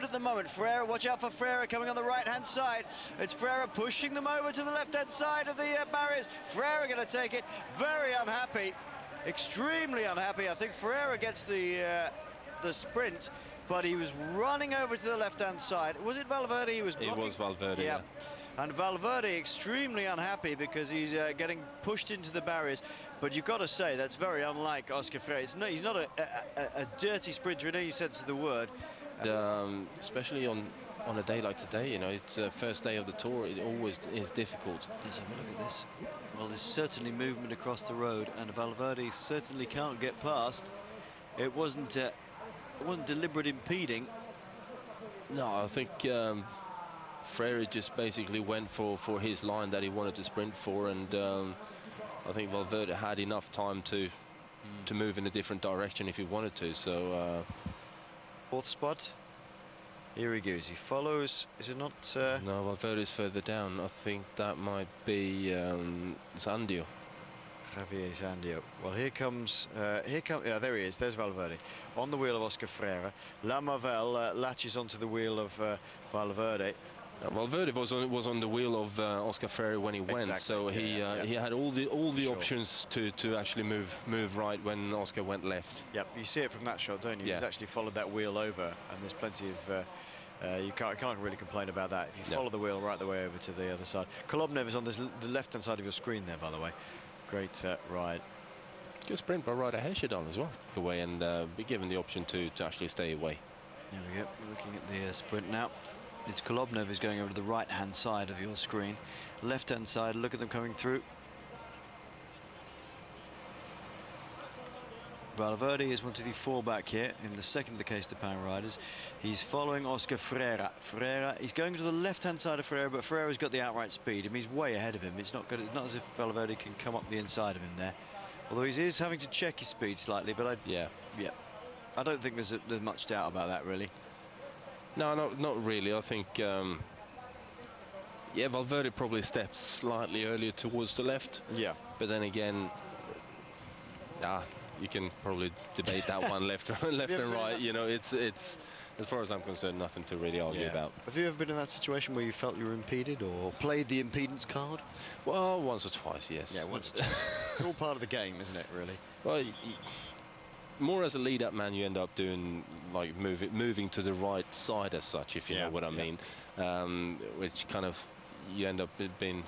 good at the moment. Freire, watch out for Freire coming on the right-hand side. It's Freire pushing them over to the left-hand side of the uh, barriers. Freire going to take it. Very unhappy, extremely unhappy. I think Freire gets the uh, the sprint, but he was running over to the left-hand side. Was it Valverde? He was. It was Valverde. yeah. yeah. And Valverde extremely unhappy because he's uh, getting pushed into the barriers. But you've got to say, that's very unlike Oscar Freire. No, he's not a, a, a, dirty sprinter in any sense of the word. Um, especially on on a day like today, you know, it's the uh, first day of the tour, it always is difficult. Let's have a look at this. Well, there's certainly movement across the road, and Valverde certainly can't get past. It wasn't, uh, it wasn't deliberate impeding. No, I think um, Freire just basically went for, for his line that he wanted to sprint for, and um, I think Valverde had enough time to mm. to move in a different direction if he wanted to. So uh, fourth spot. Here he goes. He follows. Is it not? Uh... No, Valverde's further down. I think that might be um, Zandio. Javier Zandio. Well, here comes, uh, here comes, yeah, there he is, there's Valverde. On the wheel of Oscar Freire. Lamavelle uh, latches onto the wheel of uh, Valverde. Uh, Valverde was on was on the wheel of uh, Oscar Freire when he went, exactly. so he yeah, uh, yeah. he had all the all the sure. options to to actually move move right when Oscar went left. Yep, you see it from that shot, don't you? Yeah. He's actually followed that wheel over, and there's plenty of. Uh, uh, you can't, can't really complain about that. If you follow the wheel right the way over to the other side. Kolobnev is on this, the left-hand side of your screen there, by the way. Great uh, ride. Good sprint by Ryder Hesjedal as well. Away and be given the option to, to actually stay away. There we go. looking at the sprint now. It's Kolobnev is going over to the right-hand side of your screen. Left-hand side, look at them coming through. Valverde is one to the four back here in the second of the Caisse d'Epargne riders. He's following Oscar Freire. Freire, he's going to the left-hand side of Freire, but Freire's got the outright speed. I mean, he's way ahead of him. It's not good. It's not as if Valverde can come up the inside of him there. Although he is having to check his speed slightly, but I, yeah, yeah, I don't think there's, a, there's much doubt about that really. No, not not really. I think um, yeah, Valverde probably stepped slightly earlier towards the left. Yeah, but then again, ah, you can probably debate that one left, left and right. You know, it's it's as far as I'm concerned, nothing to really argue yeah. about. Have you ever been in that situation where you felt you were impeded or played the impedance card? Well, once or twice, yes. Yeah, once or twice. it's all part of the game, isn't it, really? Well, more as a lead-up man, you end up doing like move it, moving to the right side as such, if you yeah, know what I yeah. mean, um, which kind of you end up being